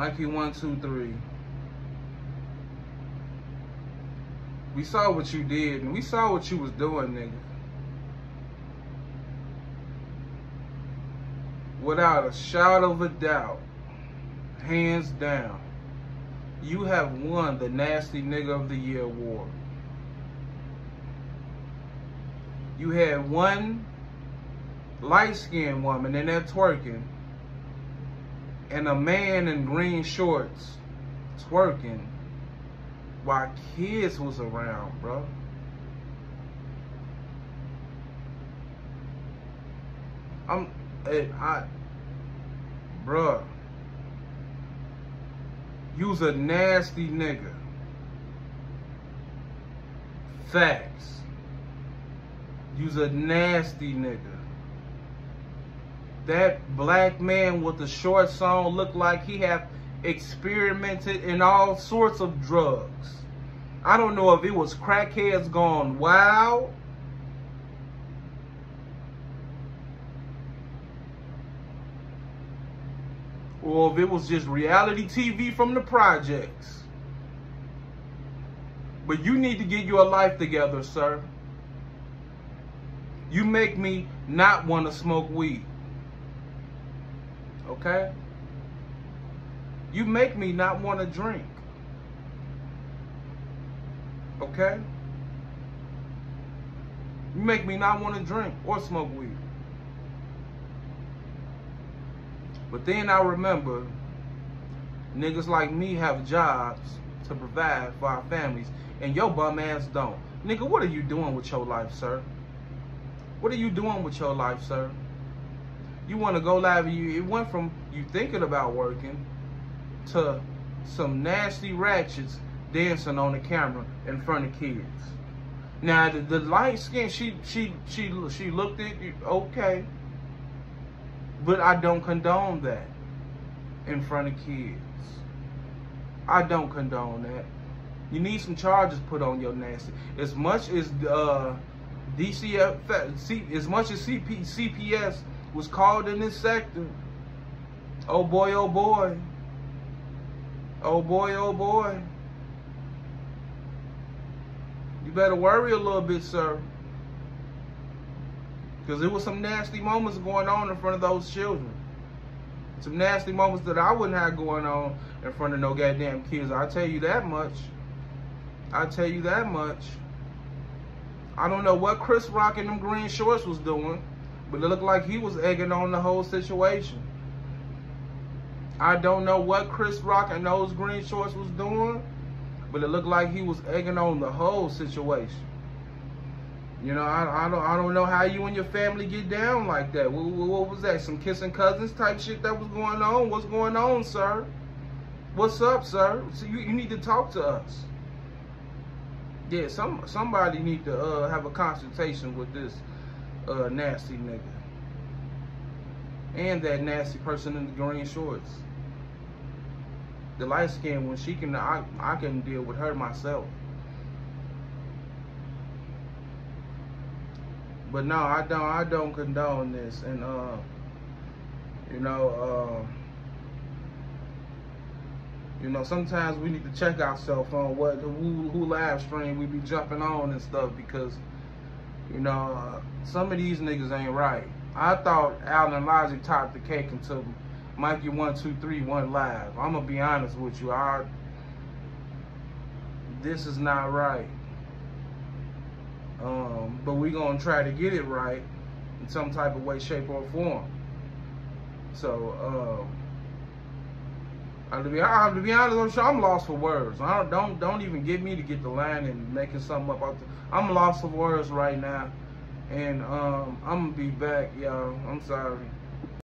Mikey one, two, three. We saw what you did and we saw what you was doing, nigga. Without a shadow of a doubt, hands down, you have won the Nasty Nigga of the Year award. You had one light-skinned woman in there twerking and a man in green shorts twerking while kids was around, bro. I'm, I, I bruh, you's a nasty nigga. Facts. You's a nasty nigga. That black man with the short song looked like he have experimented in all sorts of drugs. I don't know if it was crackheads gone wild. Or if it was just reality TV from the projects. But you need to get your life together, sir. You make me not want to smoke weed. Okay? You make me not want to drink. Okay? You make me not want to drink or smoke weed. But then I remember niggas like me have jobs to provide for our families and your bum ass don't. Nigga, what are you doing with your life, sir? What are you doing with your life, sir? You want to go live, you it went from you thinking about working to some nasty ratchets dancing on the camera in front of kids. Now the, the light skin, she she she she looked at you, okay, but I don't condone that in front of kids. I don't condone that. You need some charges put on your nasty. As much as uh, DCF, as much as CP, CPS was called in this sector, oh boy, oh boy, oh boy, oh boy. You better worry a little bit, sir. Because there was some nasty moments going on in front of those children. Some nasty moments that I wouldn't have going on in front of no goddamn kids. i tell you that much. i tell you that much. I don't know what Chris Rock and them green shorts was doing, but it looked like he was egging on the whole situation. I don't know what Chris Rock and those green shorts was doing, but it looked like he was egging on the whole situation. You know, I, I don't I don't know how you and your family get down like that. What, what, was that? Some kissing cousins type shit that was going on? What's going on, sir? What's up, sir? So you, you need to talk to us. Yeah, some somebody need to uh, have a consultation with this uh, nasty nigga. And that nasty person in the green shorts the light skin when she can I, I can deal with her myself. But no, I don't I don't condone this and uh you know uh you know, sometimes we need to check ourselves on what who, who live stream we be jumping on and stuff because, you know, uh, some of these niggas ain't right. I thought Allen Logic topped the cake until Mikey one two three one live. I'm gonna be honest with you. I this is not right. Um, but we gonna try to get it right in some type of way, shape, or form. So um, to be I, to be honest, I'm, I'm lost for words. I don't don't don't even get me to get the line and making something up. I'm lost for words right now, and um, I'm gonna be back, y'all. I'm sorry.